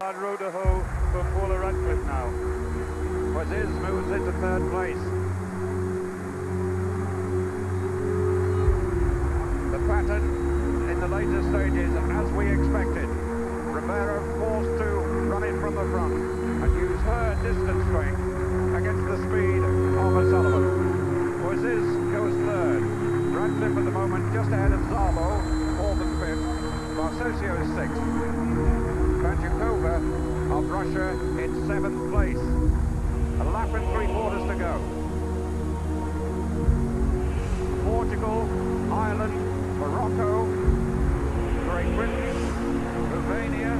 Hard road to hoe for Paula Radcliffe now. Ouaziz moves into third place. The pattern in the later stages, as we expected. Ribeiro forced to run in from the front and use her distance strength against the speed of O'Sullivan. Ouaziz goes third. Radcliffe at the moment just ahead of Szabo, fourth and fifth. Marcosio is sixth. Banjakova of Russia in seventh place. A lap and three quarters to go. Portugal, Ireland, Morocco, Great Britain, Romania,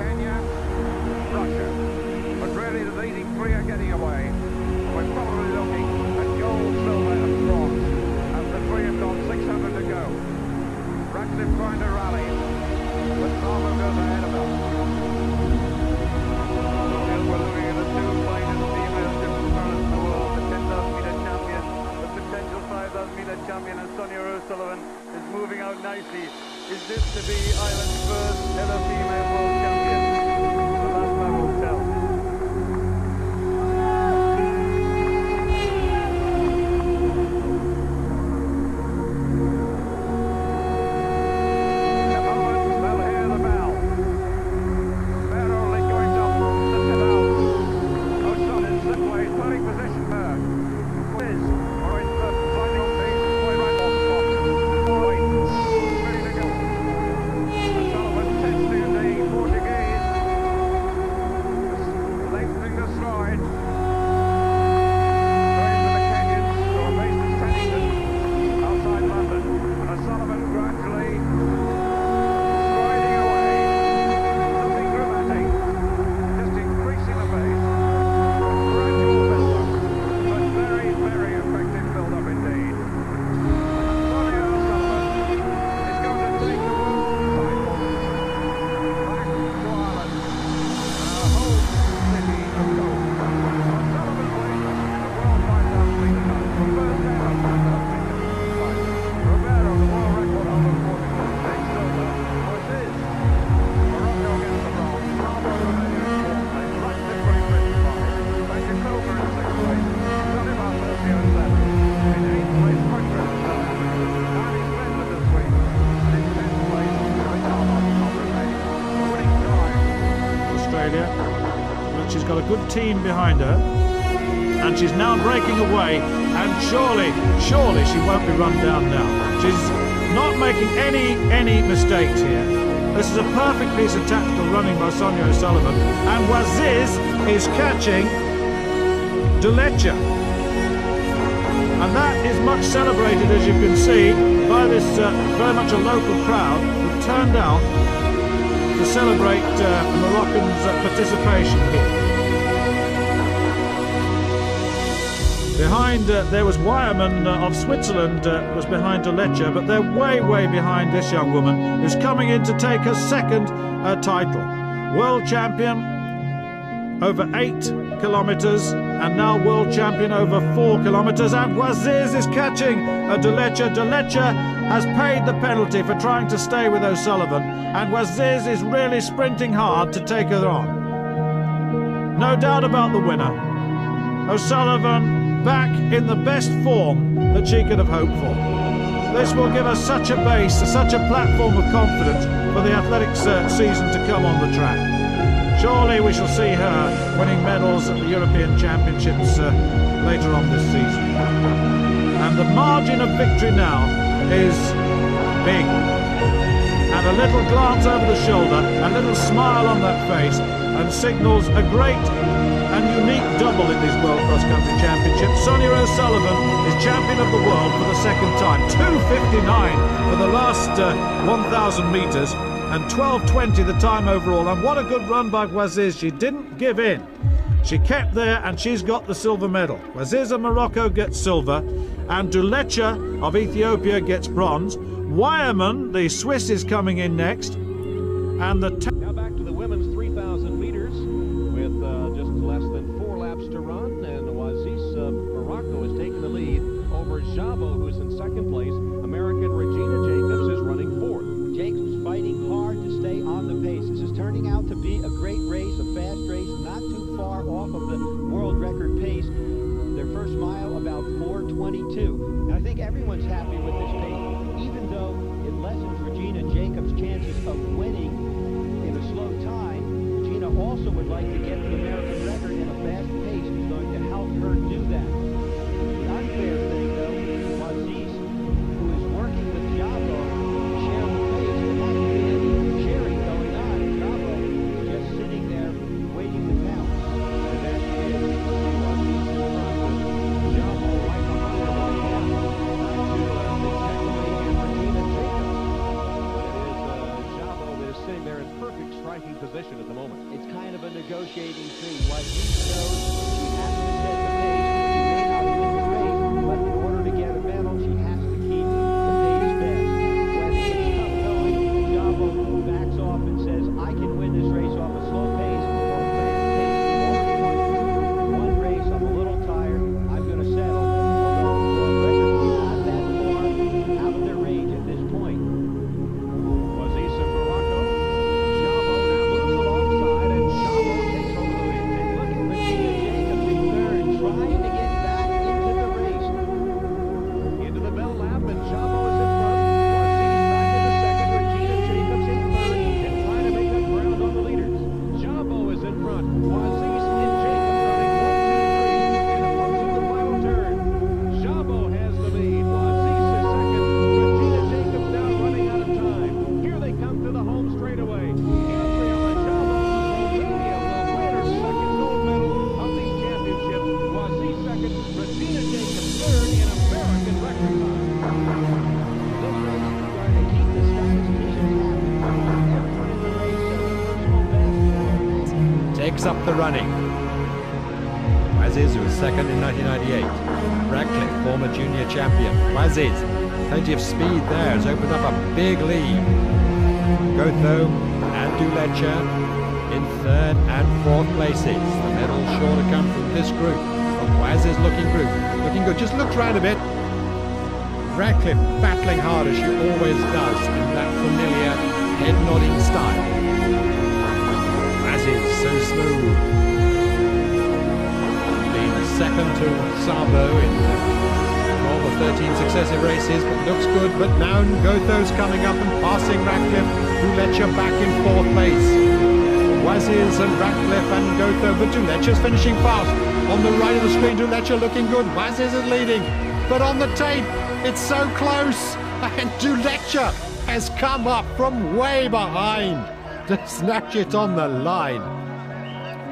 Kenya, Russia. But really the leading three are getting away. We're probably looking at gold, silver and bronze as the three have got 600 to go. Radcliffe trying to rally, O'Sullivan is moving out nicely. Is this to be Ireland's first ever female 14 behind her. And she's now breaking away, and surely, surely she won't be run down now. She's not making any, any mistakes here. This is a perfect piece of tactical running by Sonia O'Sullivan. And Ouaziz is catching Dulecha. And that is much celebrated, as you can see, by this uh, very much a local crowd who turned out to celebrate uh, Moroccan's uh, participation here. Behind, uh, there was Weyermann uh, of Switzerland uh, was behind Dulecha, but they're way, way behind this young woman who's coming in to take her second uh, title. World champion over eight kilometres and now world champion over four kilometres. And Ouaziz is catching uh, Dulecha. Dulecha has paid the penalty for trying to stay with O'Sullivan, and Ouaziz is really sprinting hard to take her on. No doubt about the winner. O'Sullivan back in the best form that she could have hoped for. This will give us such a base, such a platform of confidence for the athletics uh, season to come on the track. Surely we shall see her winning medals at the European Championships uh, later on this season. And the margin of victory now is big. And a little glance over the shoulder, a little smile on that face, and signals a great and unique double in this World Cross Country Championship. Sonia O'Sullivan is champion of the world for the second time. 2.59 for the last uh, 1,000 metres and 12.20 the time overall. And what a good run by Ouaziz. She didn't give in. She kept there and she's got the silver medal. Ouaziz of Morocco gets silver and Dulecha of Ethiopia gets bronze. Weyermann, the Swiss, is coming in next. And the Now back to the women's 3,000 meters with uh, just less than four laps to run, and Ouaziz uh, Morocco is taking the lead over Javo, who's in second place. American Regina Jacobs is running fourth. Jacobs fighting hard to stay on the pace. This is turning out to be a great race, a fast race, not too far off of the world record pace. Their first mile about 422. And I think everyone's happy with this pace, even lessens Regina Jacobs' chances of winning in a slow time. Regina also would like to get the American negotiating thing. Like he knows up the running. Ouaziz, who was second in 1998. Radcliffe, former junior champion. Ouaziz, plenty of speed there, has opened up a big lead. Gotho and Dulecha in third and fourth places. The medal sure to come from this group. Ouaziz looking group, looking good. Just looks round a bit. Radcliffe battling hard as she always does in that familiar head nodding style. So smooth. Been second to Szabo in all the 13 successive races, but looks good. But now Gotho's coming up and passing Radcliffe, who Dulecha back in fourth place. Ouaziz and Radcliffe and Gotho, but Dulecha's finishing fast. On the right of the screen, Dulecha looking good. Ouaziz is leading, but on the tape, it's so close. And Dulecha has come up from way behind to snatch it on the line.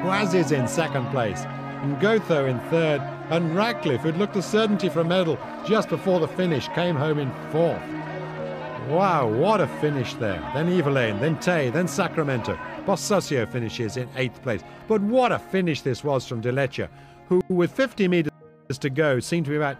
Ouaziz in second place, and Gotho in third, and Radcliffe, who'd looked a certainty for a medal just before the finish, came home in fourth. Wow, what a finish there. Then Evelyn, then Tay, then Sacramento. Bossosio finishes in eighth place. But what a finish this was from Dulecha, who, with 50 metres to go, seemed to be about